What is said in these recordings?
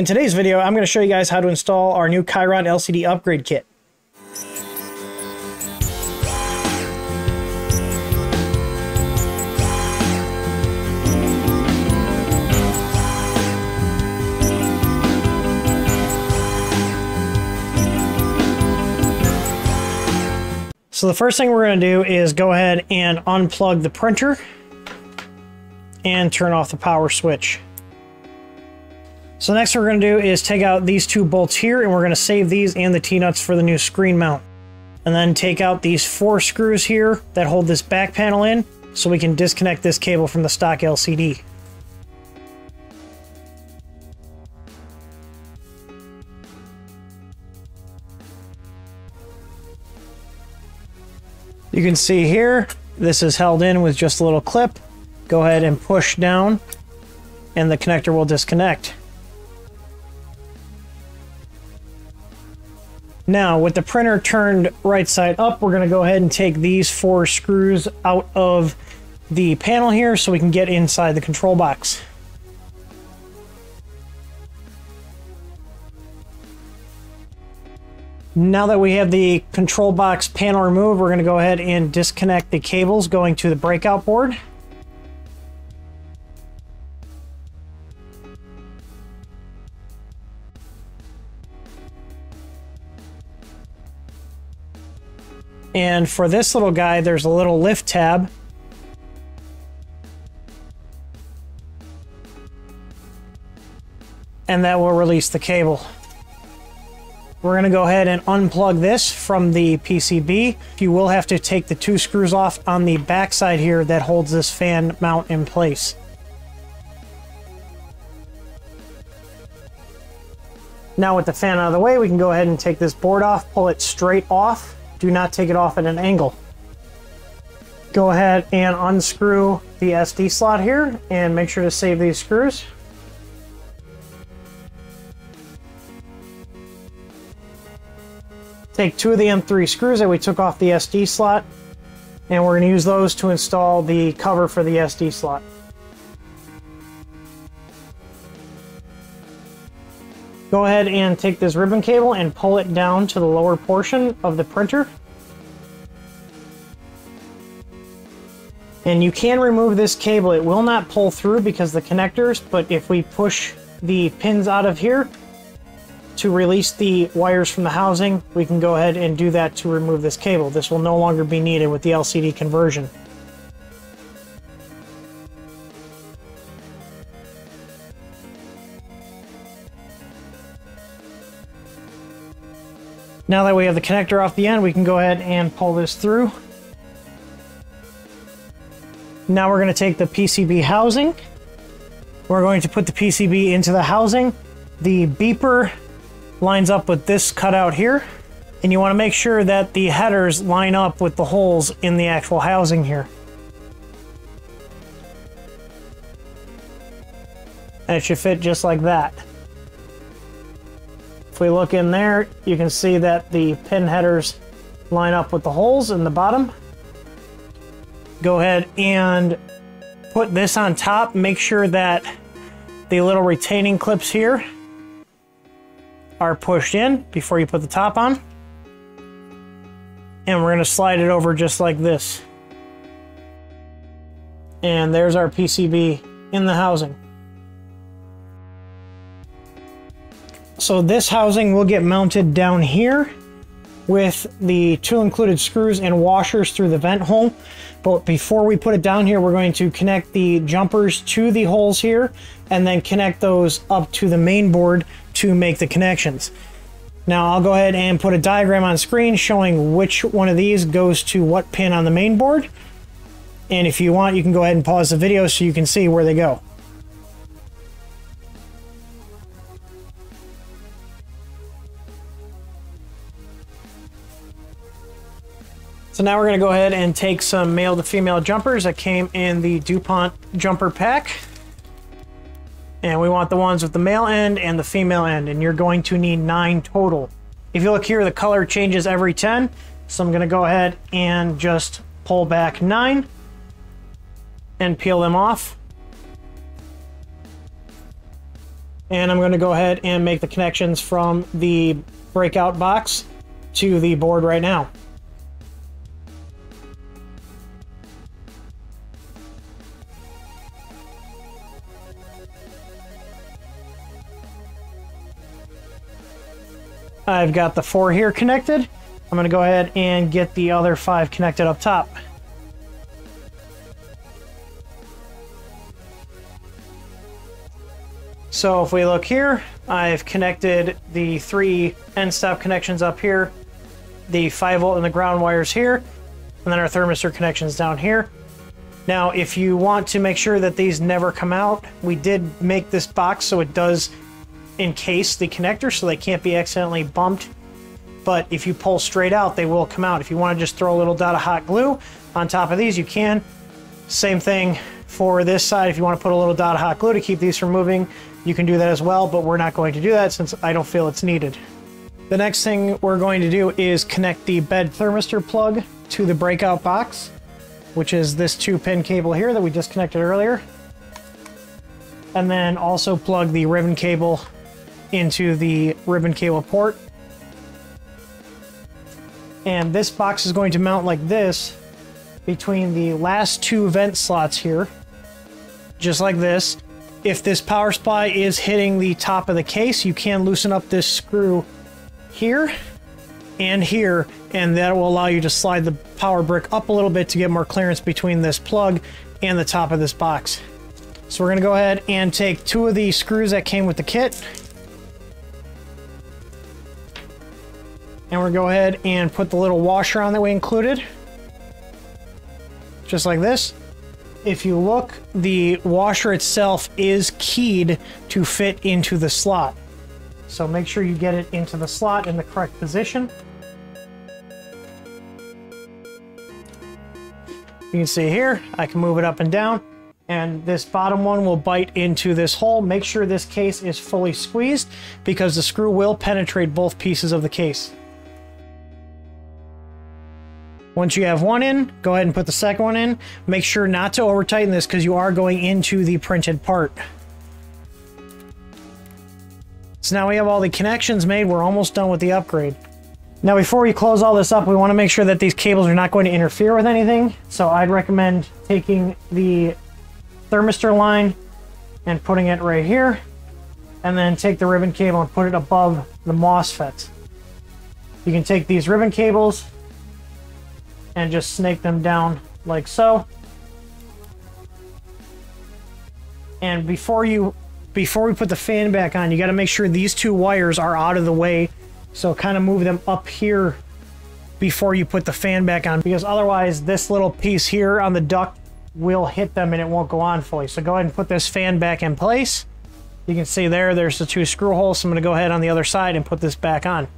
In today's video, I'm going to show you guys how to install our new Chiron LCD upgrade kit. So the first thing we're going to do is go ahead and unplug the printer and turn off the power switch. So next we're going to do is take out these two bolts here and we're going to save these and the T-nuts for the new screen mount. And then take out these four screws here that hold this back panel in so we can disconnect this cable from the stock LCD. You can see here, this is held in with just a little clip. Go ahead and push down and the connector will disconnect. Now, with the printer turned right side up, we're going to go ahead and take these four screws out of the panel here so we can get inside the control box. Now that we have the control box panel removed, we're going to go ahead and disconnect the cables going to the breakout board. And for this little guy, there's a little lift tab. And that will release the cable. We're going to go ahead and unplug this from the PCB. You will have to take the two screws off on the back side here that holds this fan mount in place. Now with the fan out of the way, we can go ahead and take this board off, pull it straight off. Do not take it off at an angle. Go ahead and unscrew the SD slot here and make sure to save these screws. Take two of the M3 screws that we took off the SD slot, and we're going to use those to install the cover for the SD slot. Go ahead and take this ribbon cable and pull it down to the lower portion of the printer. And you can remove this cable. It will not pull through because the connectors, but if we push the pins out of here, to release the wires from the housing, we can go ahead and do that to remove this cable. This will no longer be needed with the LCD conversion. Now that we have the connector off the end, we can go ahead and pull this through. Now we're going to take the PCB housing. We're going to put the PCB into the housing. The beeper lines up with this cutout here. And you want to make sure that the headers line up with the holes in the actual housing here. And it should fit just like that. If we look in there, you can see that the pin headers line up with the holes in the bottom. Go ahead and put this on top. Make sure that the little retaining clips here are pushed in before you put the top on. And we're going to slide it over just like this. And there's our PCB in the housing. So this housing will get mounted down here with the two included screws and washers through the vent hole. But before we put it down here, we're going to connect the jumpers to the holes here and then connect those up to the main board to make the connections. Now I'll go ahead and put a diagram on screen showing which one of these goes to what pin on the main board. And if you want, you can go ahead and pause the video so you can see where they go. So now we're going to go ahead and take some male to female jumpers that came in the DuPont jumper pack. And we want the ones with the male end and the female end, and you're going to need nine total. If you look here, the color changes every 10. So I'm going to go ahead and just pull back nine and peel them off. And I'm going to go ahead and make the connections from the breakout box to the board right now. I've got the four here connected. I'm going to go ahead and get the other five connected up top. So if we look here, I've connected the three end stop connections up here, the 5 volt and the ground wires here, and then our thermistor connections down here. Now, if you want to make sure that these never come out, we did make this box so it does encase the connector so they can't be accidentally bumped. But if you pull straight out, they will come out. If you want to just throw a little dot of hot glue on top of these, you can. Same thing for this side. If you want to put a little dot of hot glue to keep these from moving, you can do that as well, but we're not going to do that since I don't feel it's needed. The next thing we're going to do is connect the bed thermistor plug to the breakout box, which is this two pin cable here that we just disconnected earlier. And then also plug the ribbon cable into the ribbon cable port. And this box is going to mount like this between the last two vent slots here, just like this. If this power supply is hitting the top of the case, you can loosen up this screw here and here, and that will allow you to slide the power brick up a little bit to get more clearance between this plug and the top of this box. So we're gonna go ahead and take two of the screws that came with the kit. And we're gonna go ahead and put the little washer on that we included. Just like this if you look, the washer itself is keyed to fit into the slot. So make sure you get it into the slot in the correct position. You can see here, I can move it up and down, and this bottom one will bite into this hole. Make sure this case is fully squeezed because the screw will penetrate both pieces of the case. Once you have one in, go ahead and put the second one in. Make sure not to over tighten this because you are going into the printed part. So now we have all the connections made. We're almost done with the upgrade. Now before we close all this up, we want to make sure that these cables are not going to interfere with anything. So I'd recommend taking the thermistor line and putting it right here. And then take the ribbon cable and put it above the MOSFET. You can take these ribbon cables and just snake them down like so. And before you before we put the fan back on, you got to make sure these two wires are out of the way. So kind of move them up here before you put the fan back on because otherwise this little piece here on the duct will hit them and it won't go on fully. So go ahead and put this fan back in place. You can see there, there's the two screw holes. So I'm going to go ahead on the other side and put this back on.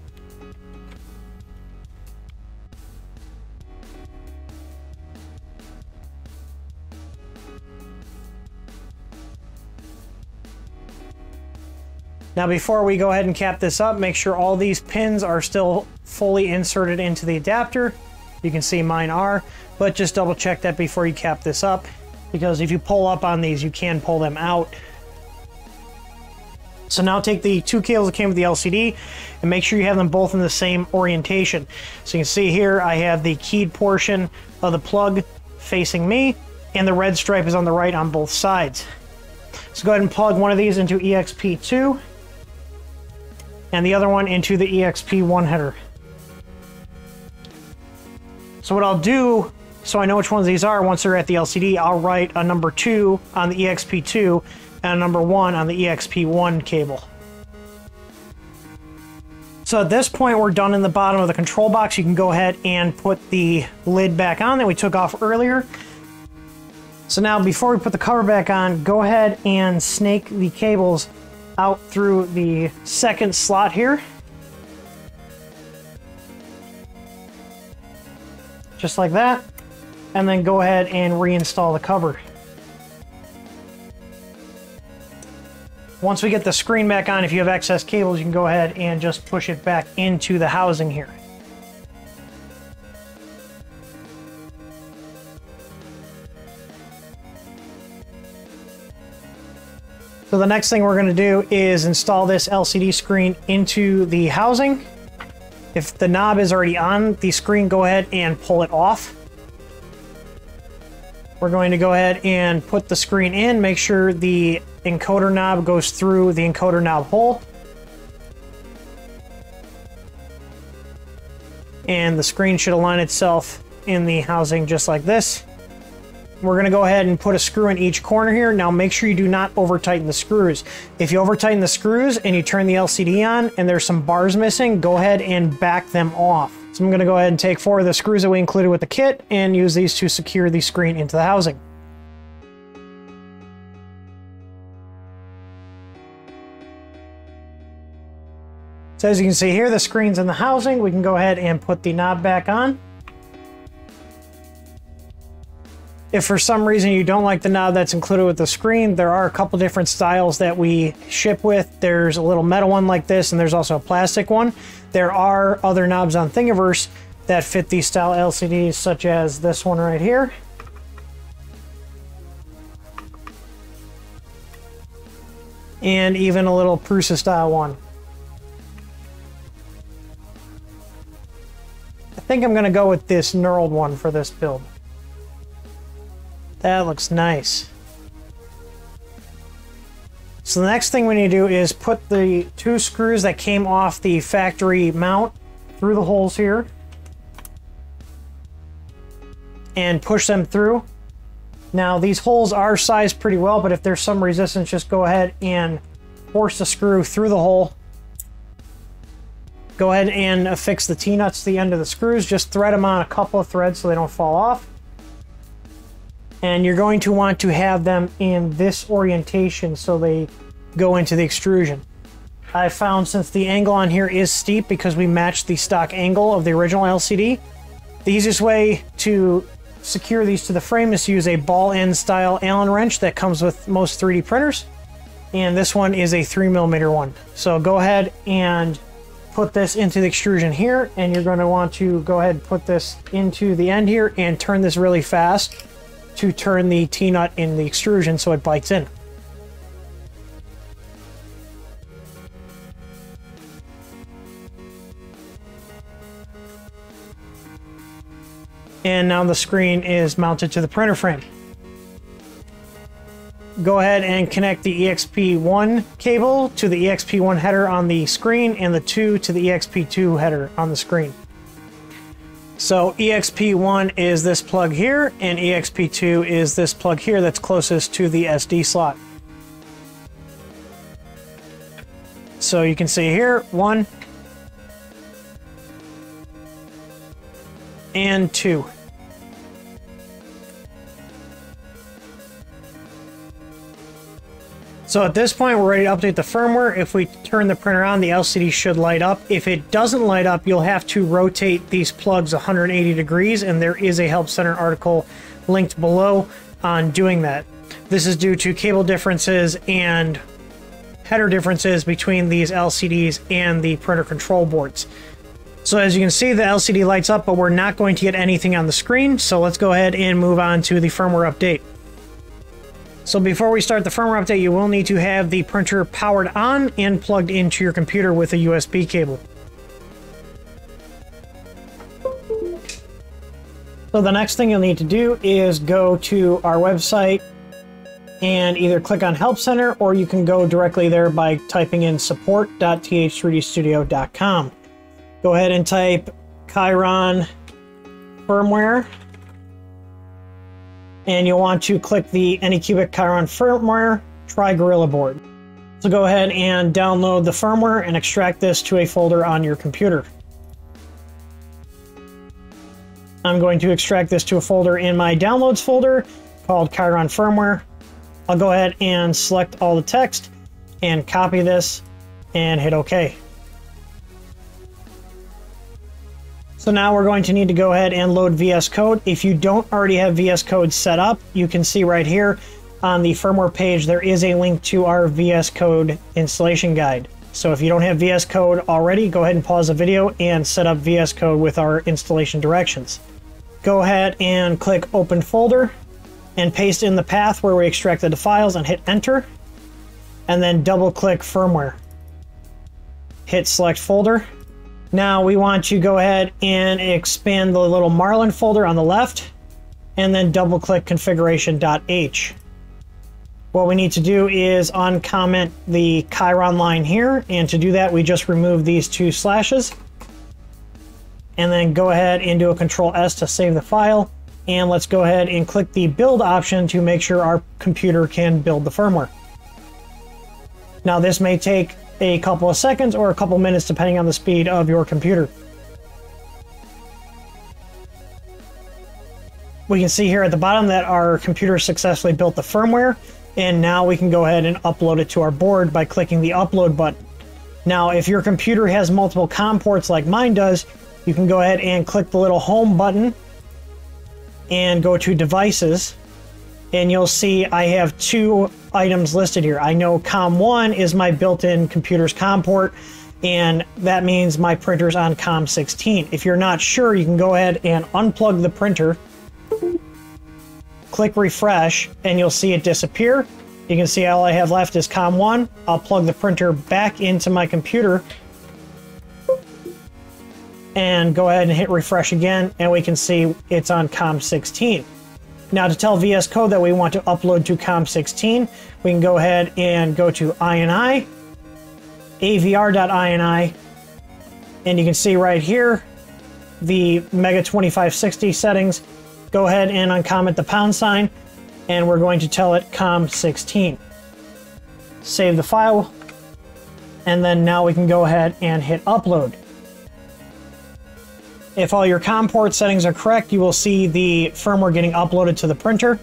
Now before we go ahead and cap this up, make sure all these pins are still fully inserted into the adapter. You can see mine are, but just double check that before you cap this up because if you pull up on these, you can pull them out. So now take the two cables that came with the LCD and make sure you have them both in the same orientation. So you can see here, I have the keyed portion of the plug facing me and the red stripe is on the right on both sides. So go ahead and plug one of these into EXP2 and the other one into the EXP1 header. So what I'll do, so I know which ones these are, once they're at the LCD, I'll write a number 2 on the EXP2 and a number 1 on the EXP1 cable. So at this point, we're done in the bottom of the control box. You can go ahead and put the lid back on that we took off earlier. So now before we put the cover back on, go ahead and snake the cables out through the second slot here. Just like that. And then go ahead and reinstall the cover. Once we get the screen back on, if you have excess cables, you can go ahead and just push it back into the housing here. So the next thing we're going to do is install this LCD screen into the housing. If the knob is already on the screen, go ahead and pull it off. We're going to go ahead and put the screen in, make sure the encoder knob goes through the encoder knob hole. And the screen should align itself in the housing just like this. We're to go ahead and put a screw in each corner here. Now make sure you do not over tighten the screws. If you over tighten the screws and you turn the LCD on and there's some bars missing, go ahead and back them off. So I'm going to go ahead and take four of the screws that we included with the kit and use these to secure the screen into the housing. So as you can see here, the screen's in the housing. We can go ahead and put the knob back on. If for some reason you don't like the knob that's included with the screen, there are a couple different styles that we ship with. There's a little metal one like this, and there's also a plastic one. There are other knobs on Thingiverse that fit these style LCDs, such as this one right here. And even a little Prusa style one. I think I'm going to go with this knurled one for this build. That looks nice. So the next thing we need to do is put the two screws that came off the factory mount through the holes here. And push them through. Now these holes are sized pretty well, but if there's some resistance, just go ahead and force the screw through the hole. Go ahead and affix the T-nuts to the end of the screws. Just thread them on a couple of threads so they don't fall off and you're going to want to have them in this orientation so they go into the extrusion. I found since the angle on here is steep because we matched the stock angle of the original LCD, the easiest way to secure these to the frame is to use a ball end style Allen wrench that comes with most 3D printers. And this one is a three millimeter one. So go ahead and put this into the extrusion here and you're going to want to go ahead and put this into the end here and turn this really fast to turn the T-nut in the extrusion so it bites in. And now the screen is mounted to the printer frame. Go ahead and connect the EXP1 cable to the EXP1 header on the screen and the 2 to the EXP2 header on the screen. So EXP1 is this plug here, and EXP2 is this plug here that's closest to the SD slot. So you can see here, one, and two. So at this point, we're ready to update the firmware. If we turn the printer on, the LCD should light up. If it doesn't light up, you'll have to rotate these plugs 180 degrees, and there is a Help Center article linked below on doing that. This is due to cable differences and header differences between these LCDs and the printer control boards. So as you can see, the LCD lights up, but we're not going to get anything on the screen. So let's go ahead and move on to the firmware update. So before we start the firmware update, you will need to have the printer powered on and plugged into your computer with a USB cable. So the next thing you'll need to do is go to our website and either click on Help Center or you can go directly there by typing in support.th3dstudio.com. Go ahead and type Chiron firmware and you'll want to click the Anycubic Chiron firmware, Trigorilla Board. So go ahead and download the firmware and extract this to a folder on your computer. I'm going to extract this to a folder in my downloads folder called Chiron firmware. I'll go ahead and select all the text and copy this and hit OK. So now we're going to need to go ahead and load VS Code. If you don't already have VS Code set up, you can see right here on the firmware page, there is a link to our VS Code installation guide. So if you don't have VS Code already, go ahead and pause the video and set up VS Code with our installation directions. Go ahead and click Open Folder and paste in the path where we extracted the files and hit Enter. and then double click firmware. Hit select folder. Now we want to go ahead and expand the little Marlin folder on the left and then double click configuration.h. What we need to do is uncomment the Chiron line here. And to do that, we just remove these two slashes and then go ahead and do a control S to save the file. And let's go ahead and click the build option to make sure our computer can build the firmware. Now this may take a couple of seconds or a couple minutes depending on the speed of your computer. We can see here at the bottom that our computer successfully built the firmware and now we can go ahead and upload it to our board by clicking the upload button. Now if your computer has multiple COM ports like mine does, you can go ahead and click the little home button and go to devices and you'll see I have two items listed here. I know COM1 is my built-in computer's COM port and that means my printer's on COM16. If you're not sure, you can go ahead and unplug the printer click refresh and you'll see it disappear. You can see all I have left is COM1. I'll plug the printer back into my computer and go ahead and hit refresh again and we can see it's on COM16. Now to tell VS Code that we want to upload to COM16, we can go ahead and go to INI, avr.ini, and you can see right here the Mega 2560 settings go ahead and uncomment the pound sign, and we're going to tell it COM16. Save the file, and then now we can go ahead and hit upload. If all your COM port settings are correct, you will see the firmware getting uploaded to the printer.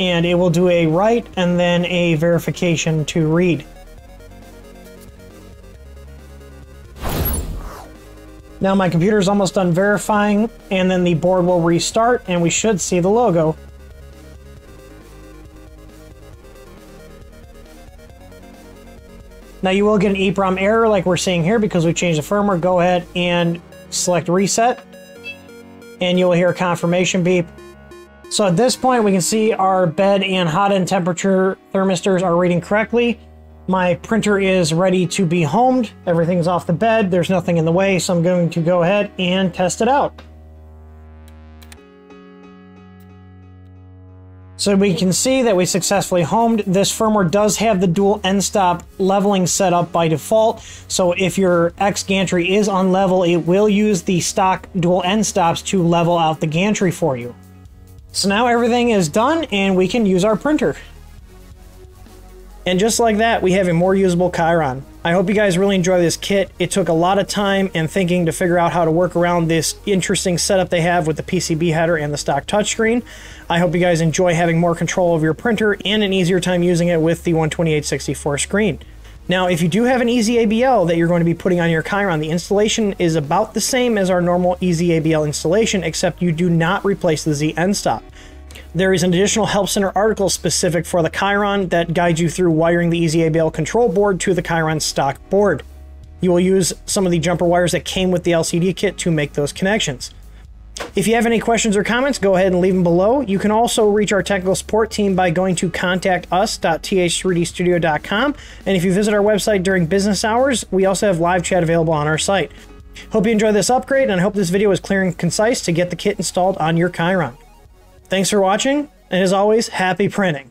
And it will do a write and then a verification to read. Now my computer is almost done verifying, and then the board will restart, and we should see the logo. Now you will get an EEPROM error like we're seeing here because we changed the firmware. Go ahead and select reset, and you'll hear a confirmation beep. So at this point, we can see our bed and hot end temperature thermistors are reading correctly. My printer is ready to be homed. Everything's off the bed. There's nothing in the way, so I'm going to go ahead and test it out. So we can see that we successfully homed. This firmware does have the dual end stop leveling set up by default. So if your X gantry is on level, it will use the stock dual end stops to level out the gantry for you. So now everything is done and we can use our printer. And just like that, we have a more usable Chiron. I hope you guys really enjoy this kit. It took a lot of time and thinking to figure out how to work around this interesting setup they have with the PCB header and the stock touchscreen. I hope you guys enjoy having more control of your printer and an easier time using it with the 12864 screen. Now, if you do have an EZABL that you're going to be putting on your Chiron, the installation is about the same as our normal EZABL installation, except you do not replace the Z stop. There is an additional Help Center article specific for the Chiron that guides you through wiring the EZABL control board to the Chiron stock board. You will use some of the jumper wires that came with the LCD kit to make those connections. If you have any questions or comments, go ahead and leave them below. You can also reach our technical support team by going to contactus.th3dstudio.com. And if you visit our website during business hours, we also have live chat available on our site. Hope you enjoy this upgrade, and I hope this video was clear and concise to get the kit installed on your Chiron. Thanks for watching, and as always, happy printing.